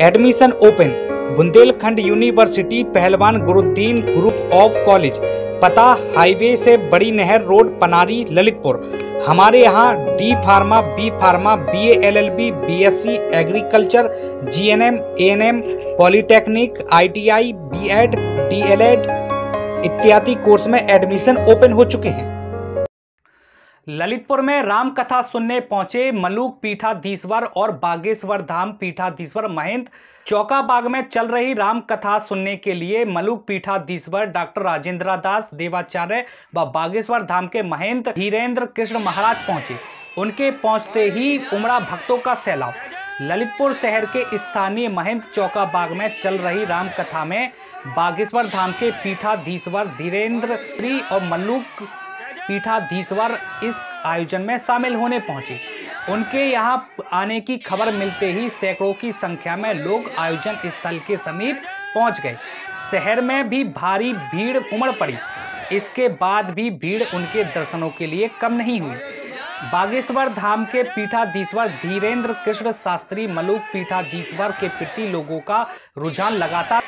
Admission open. Bundelkhand university, पहलवान Guruddin group of college, पता highway से बड़ी नहर रोड, पनारी, ललितपुर। हमारे यहाँ D pharma, B pharma B L L B B S C agriculture G N M A N M polytechnic I T I B Ed D L Ed इत्यादि course में admission open हो चुके हैं। ललितपुर में राम कथा सुनने पहुँचे मलूक पीठाधीश्वर और बागेश्वर धाम पीठाधीश्वर महेंद्र। चौका बाग में चल रही राम कथा सुनने के लिए मलूक पीठाधीश्वर डॉक्टर राजेंद्र दास, देवाचार्य व बागेश्वर धाम के महेंद्र धीरेन्द्र कृष्ण महाराज पहुँचे। उनके पहुँचते ही उमड़ा भक्तों का सैलाब। ललितपुर शहर के स्थानीय महेंद्र चौका बाग में चल रही राम कथा में बागेश्वर धाम के पीठाधीश्वर धीरेन्द्र श्री और मल्लूक पीठाधीश्वर इस आयोजन में शामिल होने पहुँचे। उनके यहाँ आने की खबर मिलते ही सैकड़ों की संख्या में लोग आयोजन स्थल के समीप पहुँच गए। शहर में भी भारी भीड़ उमड़ पड़ी। इसके बाद भी भीड़ उनके दर्शनों के लिए कम नहीं हुई। बागेश्वर धाम के पीठाधीश्वर धीरेन्द्र कृष्ण शास्त्री मलुक पीठाधीश्वर के प्रति लोगों का रुझान लगातार